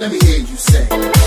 Let me hear you say.